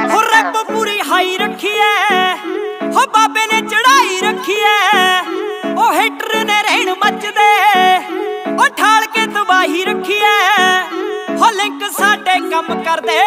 ਹੋ ਰੱਬ ਪੂਰੀ ਹਾਈ ਰੱਖੀ ਐ ਹੋ ਬਾਬੇ ਨੇ ਚੜਾਈ ਰੱਖੀ ਐ ਉਹ ਹਿੱਟਰ ਨੇ ਰਹਿਣ ਮੱਚਦੇ, ਉਹ ਠਾਲ ਕੇ ਤਬਾਹੀ ਰੱਖੀ ਐ ਹੋ ਲਿੰਕ ਸਾਡੇ ਕੰਮ ਕਰਦੇ।